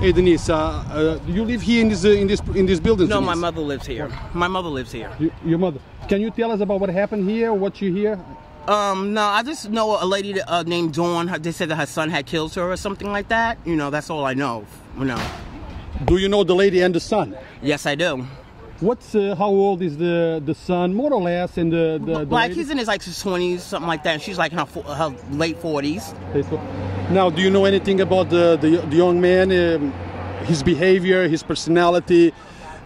Hey Denise, uh, uh, do you live here in this uh, in this in this building? No, Denise? my mother lives here. My mother lives here. Y- your mother. Can you tell us about what happened here? What you hear? Um, no, I just know a lady uh, named Dawn. They said that her son had killed her or something like that. You know, that's all I know. You know. Do you know the lady and the son? Yes, I do. What's uh, how old is the the son, more or less, and the the, the like lady? he's in his like his twenties, something like that. And she's like in her, her late forties. Now, do you know anything about the the, the young man, um, his behavior, his personality?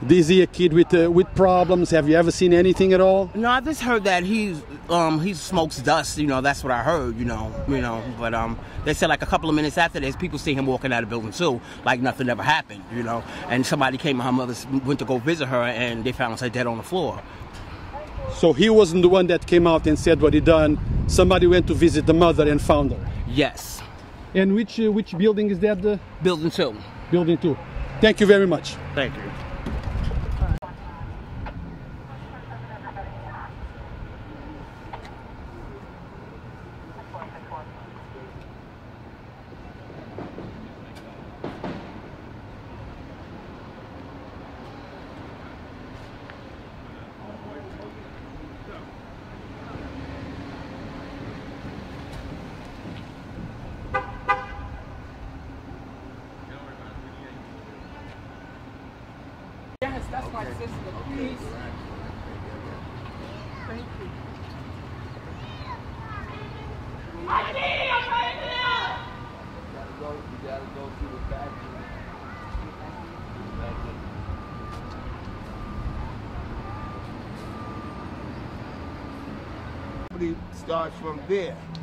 Is he a kid with uh, with problems? Have you ever seen anything at all? No, I just heard that he's um he smokes dust. You know, that's what I heard. You know, you know. But um, they said like a couple of minutes after this, people see him walking out of the building too, like nothing ever happened. You know, and somebody came. Her mother went to go visit her, and they found her dead on the floor. So he wasn't the one that came out and said what he done. Somebody went to visit the mother and found her. Yes, And which uh, which building is that? The building two. building two. Thank you very much. Thank you. Yes, that's my sister. Please. Thank you. It starts from there. You gotta move back. Um, that's what he just called me and said.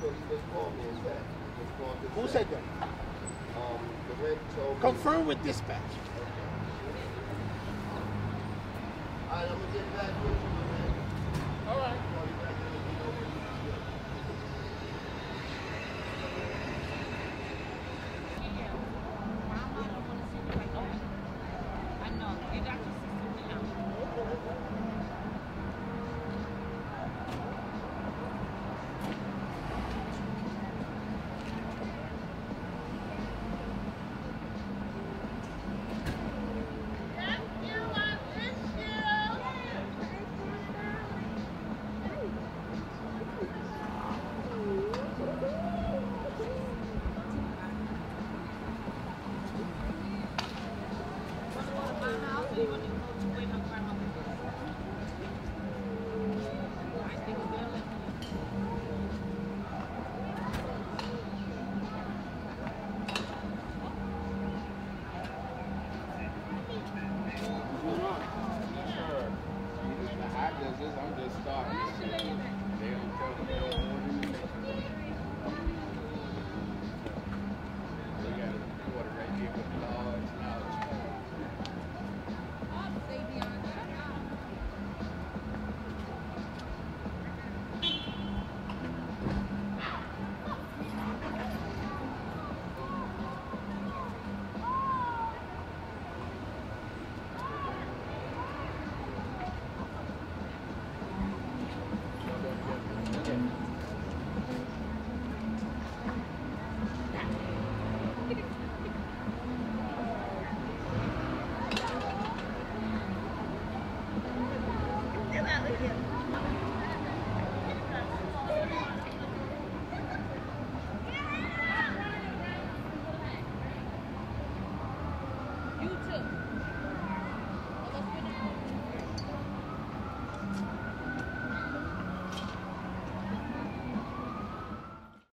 He just called this Who said that? Um, the red told me. Confirm with dispatch. All right, I'm gonna get back with you, man. All right.